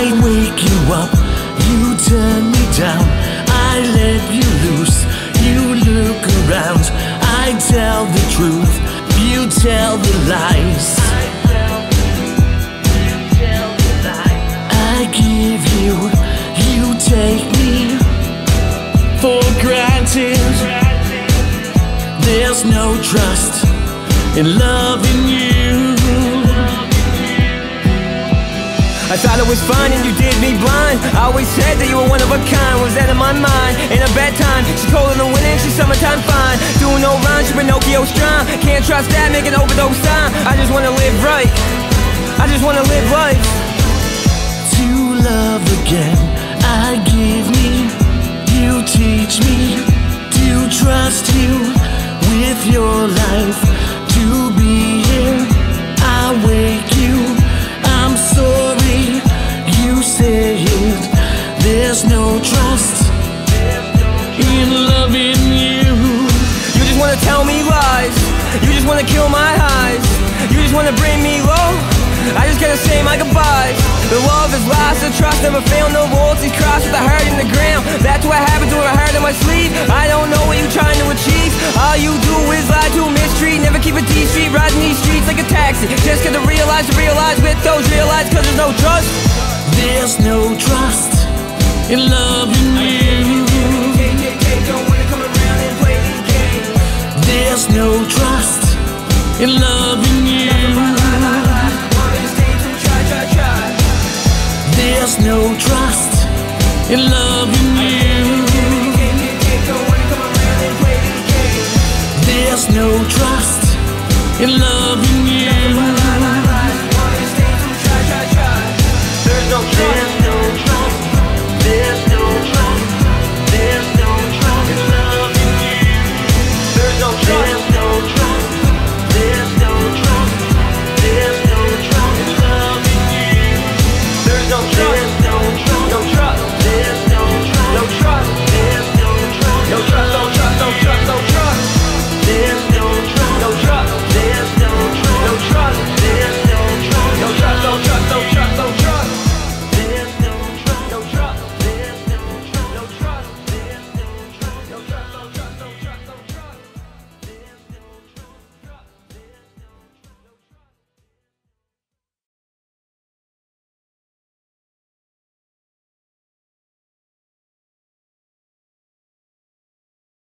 I wake you up, you turn me down. I let you loose, you look around. I tell the truth, you tell the lies. I give you, you take me for granted. There's no trust in loving you. Was fine and you did me blind. I always said that you were one of a kind. Was that in my mind? In a bad time. She's cold in the winter she's summertime fine. Doing no rhymes, she Pinocchio strong. Can't trust that, make an overdose sign. I just wanna live right. I just wanna live life To love again, I give me. You teach me. To trust you with your life. Tell me lies. You just wanna kill my highs You just wanna bring me low. I just gotta say my goodbyes. The love is lost, the trust never failed. No loyalty crossed with the heart in the ground. That's what happens when I hurt in my sleeve I don't know what you're trying to achieve. All you do is lie to mistreat Never keep a D street, riding these streets like a taxi. Just gotta realize realize with those realize Cause there's no trust. There's no trust in loving don't in loving you. There's no trust in loving you. There's no trust in loving you.